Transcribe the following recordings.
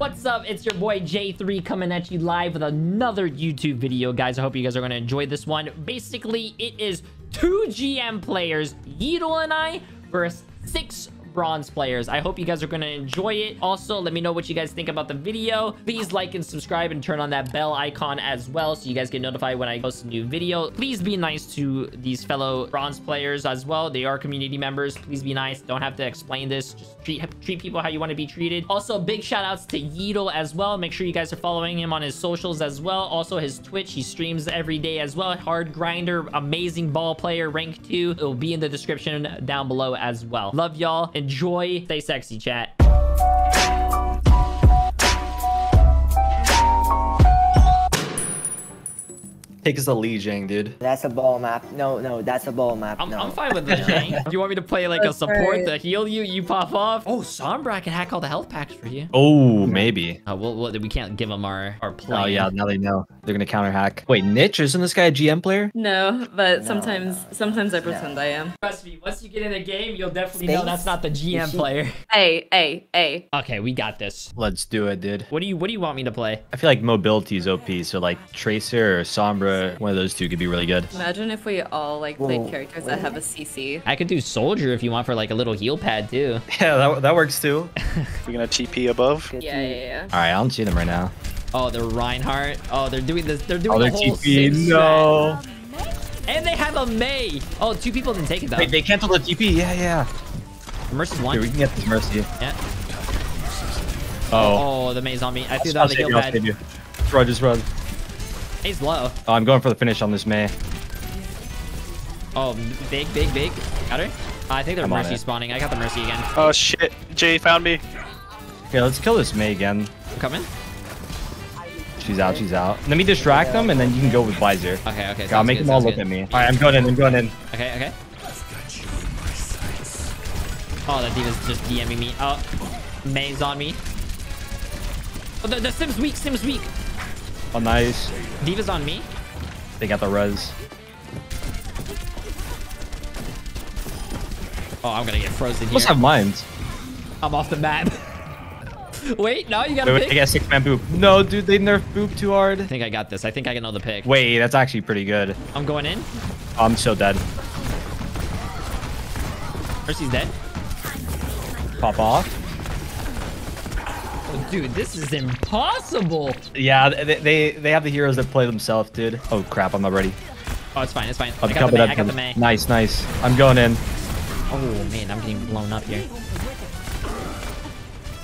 What's up? It's your boy J3 coming at you live with another YouTube video, guys. I hope you guys are going to enjoy this one. Basically, it is two GM players, Yeatle and I, versus six bronze players. I hope you guys are going to enjoy it. Also, let me know what you guys think about the video. Please like and subscribe and turn on that bell icon as well so you guys get notified when I post a new video. Please be nice to these fellow bronze players as well. They are community members. Please be nice. Don't have to explain this. Just treat, treat people how you want to be treated. Also, big shout outs to Yeatle as well. Make sure you guys are following him on his socials as well. Also, his Twitch. He streams every day as well. Hard grinder, amazing ball player, rank 2. It will be in the description down below as well. Love y'all. Enjoy. Stay sexy, chat. Take us a Lijiang, dude. That's a ball map. No, no, that's a ball map. I'm, no. I'm fine with the Jang. You want me to play like a support right. to heal you? You pop off. Oh, Sombra, I can hack all the health packs for you. Oh, maybe. Uh, well, well, we can't give them our our plan. Oh yeah, now they know. They're gonna counter hack. Wait, Niche, isn't this guy a GM player? No, but No, sometimes no. sometimes I pretend I am. Trust me, once you get in a game, you'll definitely know that's not the GM player. Hey, hey, hey. Okay, we got this. Let's do it, dude. What do you What do you want me to play? I feel like mobility is OP, so like Tracer or Sombra, one of those two could be really good. Imagine if we all like played Whoa, characters that have a CC. I could do Soldier if you want for like a little heal pad too. Yeah, that, that works too. We're gonna TP above. Yeah, yeah, yeah. All right, I don't see them right now. Oh, the Reinhardt. Oh, they're doing this. They're doing Oh, the they're whole TP. Sym No. strat. And they have a Mei. Oh, two people didn't take it though. Wait, they canceled the TP. Yeah, yeah. Mercy's Here, one. we can get this Mercy. Yeah. Oh. Oh, the Mei's on me. I threw that on the heal pad. save you. Just run, just run. Mei's low. Oh, I'm going for the finish on this Mei. Oh, big, big, big. Got her. Uh, I think they're I'm Mercy spawning. I got the Mercy again. Oh shit! Jay found me. Okay, let's kill this Mei again. I'm coming. She's out, she's out. Let me distract them, and then you can go with Visor. Okay, okay. Okay, I'll make good, them all look good. at me. All right, I'm going in, I'm going in. Okay, okay. Oh, that D.Va's just DMing me. Oh, Mei's on me. Oh, the, the Sym's weak. Sym's weak. Oh, nice. D.Va's on me. They got the res. Oh, I'm gonna get frozen here. Must have mines. I'm off the map. Wait, no, you gotta Wait, wait, they got six man boop. No, dude, they nerfed boop too hard. I think I got this. I think I can know the pick. Wait, that's actually pretty good. I'm going in. Oh, I'm so dead. Mercy's dead. Pop off. Dude, this is impossible. Yeah, they, they they have the heroes that play themselves, dude. Oh crap, I'm not ready. Oh, it's fine. It's fine. I'm I got the Mei. I got the Mei. Nice, nice. I'm going in. Oh man, I'm getting blown up here.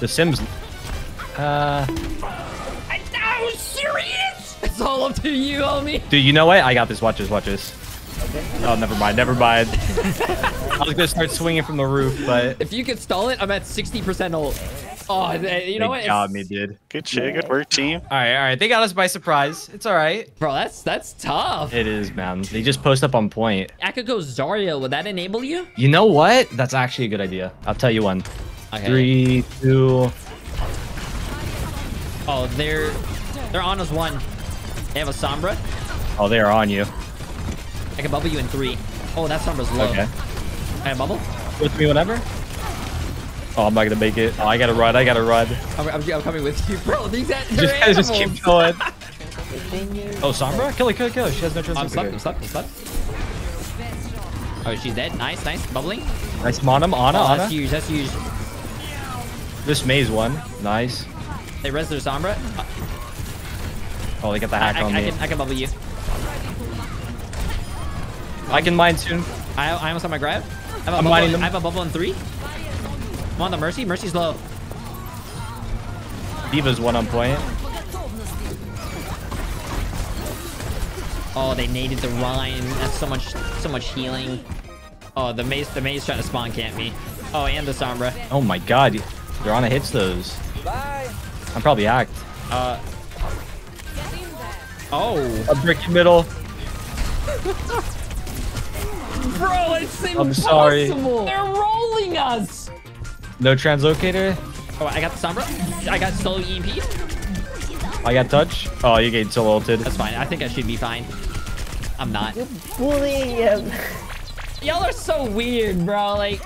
The Sims. Uh, I, I serious. It's all up to you, homie. dude, you know what? I got this. Watch this. Watch this. Oh, never mind. Never mind. I was gonna start swinging from the roof, but If you could stall it, I'm at 60% ult. Oh, th- you know what? they got me, dude. Good shit. Good work, team. All right, all right. They got us by surprise. It's all right. Bro, that's that's tough. It is, man. They just post up on point. I could go Zarya. Would that enable you? You know what? That's actually a good idea. I'll tell you one. Okay. Three, two. Oh, they're they're on us one. They have a Sombra. Oh, they are on you. I can bubble you in three. Oh, that Sombra's low. Okay. Can I bubble? With me whenever. Oh, I'm not gonna make it. Oh, I gotta run. I gotta run. I'm, I'm, I'm coming with you, bro. These guys, Just they're just keep going. Oh, Sombra? Kill her, kill her, kill her. She has no chance. I'm stuck. I'm stuck. I'm stuck. Oh, she's dead. Nice, nice. Bubbling. Nice mon him. Ana, Oh, Ana. that's huge. That's huge. This maze one. Nice. They res their Sombra. Oh, they got the I, hack I, on I me. can I can bubble you. I can mine soon. I, I almost have my grab. I have, a I'm bubble, mining them. I have a bubble in three. I'm on the Mercy. Mercy's low. D.Va's one on point. Oh, they needed the Rein. That's so much, so much healing. Oh, the maze, the maze trying to spawn camp me. Oh, and the Sombra. Oh my god. Their Ana hits those. I'm probably hacked. Uh. Oh, A brick middle. bro, it's impossible. I'm sorry. They're rolling us. No translocator. Oh, I got the Sombra. I got solo EMP. I got touch. Oh, you getting solo ulted. That's fine. I think I should be fine. I'm not. You're Bullying him. Y'all are so weird, bro. Like,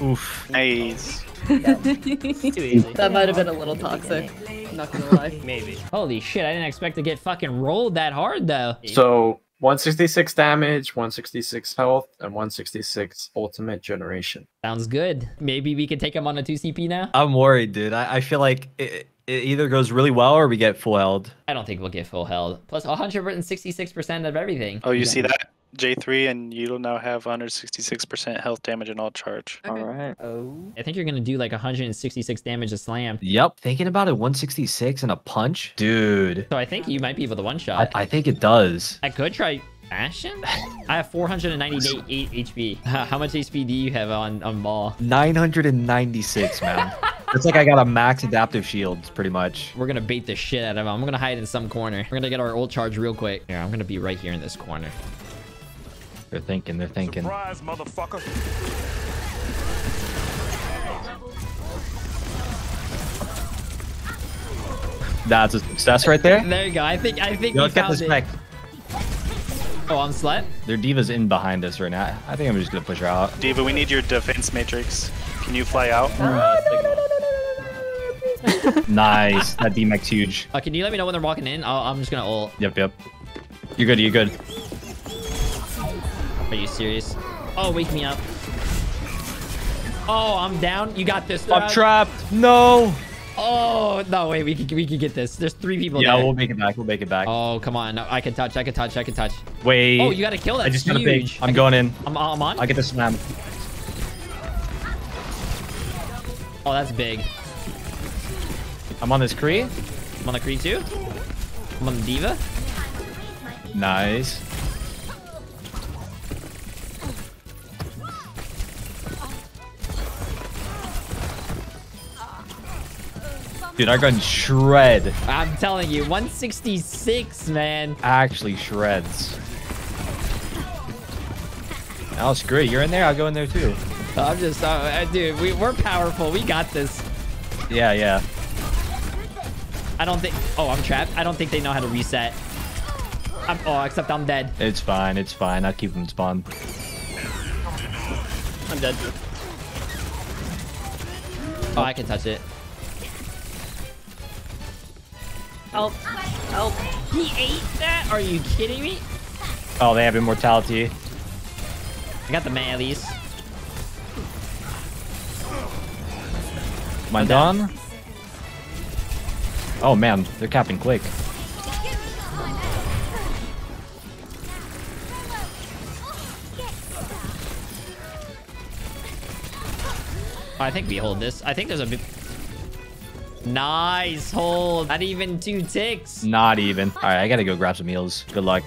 Oof. Nice. That might have been a little toxic. Not gonna lie. Maybe. Holy shit, I didn't expect to get fucking rolled that hard though. So 166 damage, 166 health, and 166 ultimate generation. Sounds good. Maybe we can take him on a 2CP now? I'm worried, dude. I, I feel like it, it either goes really well or we get full held. I don't think we'll get full health. Plus 166% of everything. Oh, you see that? J3 and you'll now have 166% health damage and all charge. Okay. Alright. Oh. I think you're gonna do like 166 damage a slam. Yep. Thinking about it, 166 and a punch? Dude. So I think you might be able to one-shot. I think it does. I could try fashion. I have 498 HP. How how much HP do you have on on ball? 996, man. it's like I got a max adaptive shield, pretty much. We're gonna bait the shit out of him. I'm gonna hide in some corner. We're gonna get our ult charge real quick. Here, I'm gonna be right here in this corner. They're thinking, they're thinking. Surprise, motherfucker. That's a success right there. There you go. I think I think Yo, we let's get found this it. back. Oh, I'm slut. Their D.Va's in behind us right now. I think I'm just gonna push her out. D.Va, we need your defense matrix. Can you fly out? Nice. That D-Mac's huge. Uh, can you let me know when they're walking in? I'll, I'm just gonna ult. Yep, yep. You're good, you're good. Are you serious? Oh, wake me up. Oh, I'm down. You got this. I'm trapped. No. Oh no, wait. We can we can get this. There's three people Yeah, there. we'll make it back. We'll make it back. Oh come on. No, I can touch. I can touch. I can touch. Wait. Oh, you gotta kill that. I just got a big. I'm going in. I'm, I'm on. I get the slam. Oh, that's big. I'm on this Kree. I'm on the Creed too. I'm on the D.Va. Nice. Dude, our gun shred. I'm telling you, 166, man. Actually shreds. Oh, screw it. You're in there. I'll go in there too. I'm just, uh, uh, dude, we, we're powerful. We got this. Yeah, yeah. I don't think. Oh, I'm trapped. I don't think they know how to reset. I'm, oh, except I'm dead. It's fine. It's fine. I'll keep them spawned. I'm dead. Oh, I can touch it. Help! Help! He ate that? Are you kidding me? Oh, they have immortality. I got the Mallies. Am I I'm down. done? Oh man, they're capping quick. I think we hold this. I think there's a bit. Nice hold. Not even two ticks. Not even. All right, I gotta go grab some meals. Good luck.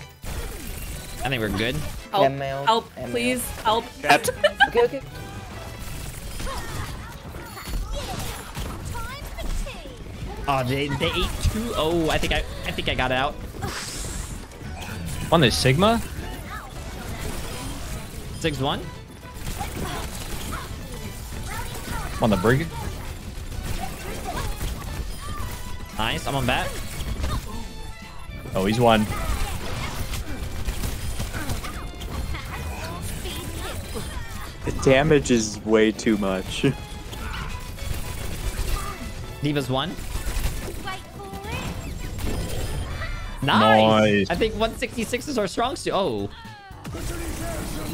I think we're good. Help! ML, Help! ML. Please help! Trapped. Okay, okay. Oh, they, they ate two. Oh, I think I I think I got it out. On this Sigma? Six one. On the Brig? Nice. I'm on bat. Oh, he's one. The damage is way too much. D.Va's one. Nice. Nice. I think 166 is our strong suit. Oh.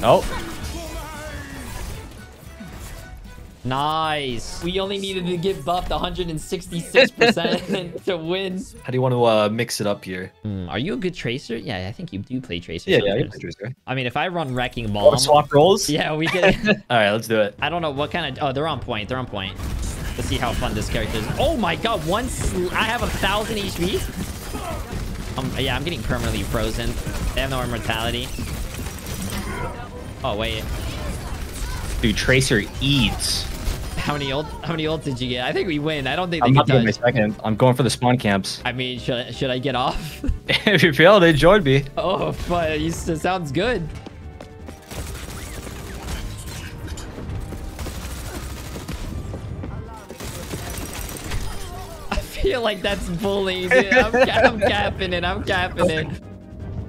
Oh, Nice. We only needed to get buffed 166% to win. how do you want to uh, mix it up here? Hmm, are you a good tracer? Yeah, I think you do play tracer. Yeah, yeah, yeah. Sure. I mean, if I run wrecking ball, Oh, swap rolls? yeah, we can. All right, let's do it. I don't know what kind of. Oh, they're on point. They're on point. Let's see how fun this character is. Oh my god, once I have a thousand HP. Um, yeah, I'm getting permanently frozen. They have no immortality. Oh wait, Dude, Tracer eats. How many ult? How many ult did you get? I think we win. I don't think they I'm can not doing my touch. second. I'm going for the spawn camps. I mean, should I, should I get off? if you fail, they join me. oh, but it sounds good. I feel like that's bullying. Dude. I'm, ca- I'm capping it. I'm capping it.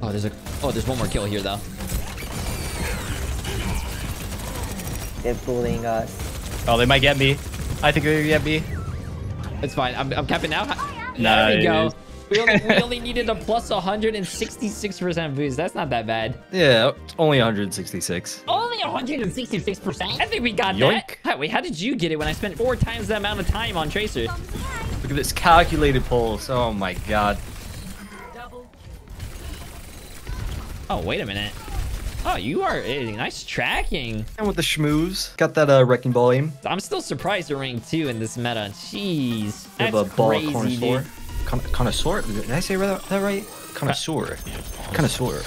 Oh, there's a. Oh, there's one more kill here though. They're bullying us. Oh, they might get me. I think they're gonna be. It's fine. I'm, I'm capping now. Oh, there we go. We only, we only needed a plus 166% boost. That's not that bad. Yeah, only 166. Only 166%? I think we got Yoink. that. Hi, Wait, how did you get it when I spent four times the amount of time on Tracer? Look at this calculated pulse. Oh my god. Oh, wait a minute. Oh, you are eh, nice tracking. And with the schmooze, got that uh, wrecking ball aim. I'm still surprised you're rank two in this meta. Jeez. That's a ball crazy, connoisseur. dude. Con- connoisseur? Did I say that that right? Connoisseur. Connoisseur.